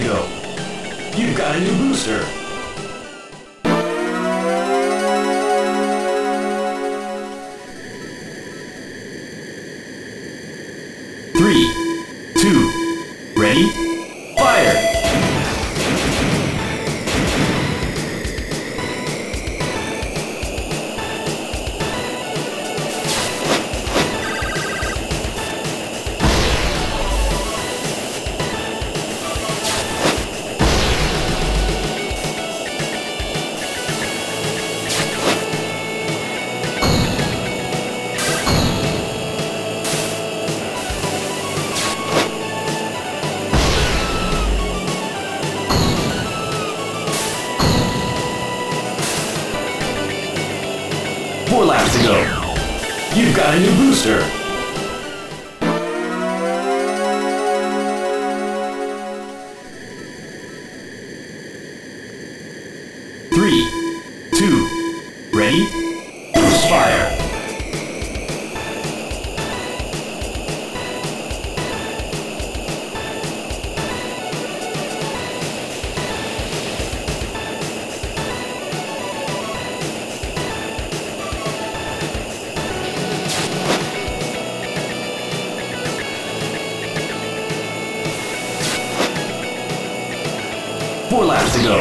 You've got a new booster. Three, two, ready, Four laps to go. You've got a new booster. Three, two, ready, boost fire. Four laps to go.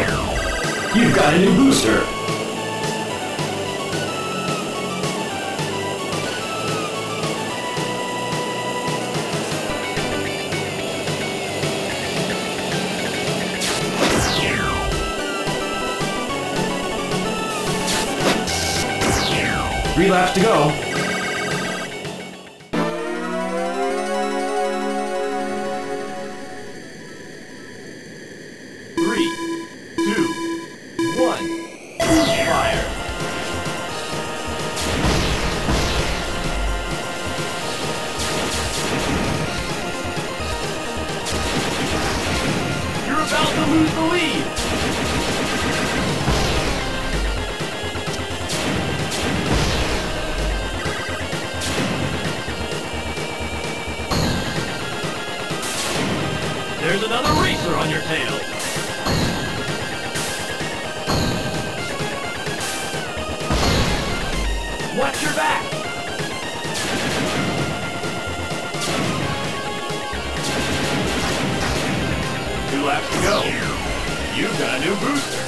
You've got a new booster. Three laps to go. Lose the lead! There's another racer on your tail! Watch your back! Laps to go. You've got a new booster.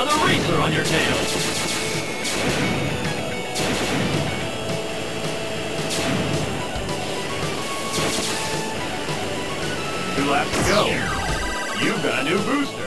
Another racer on your tail. Two laps to go. You've got a new booster.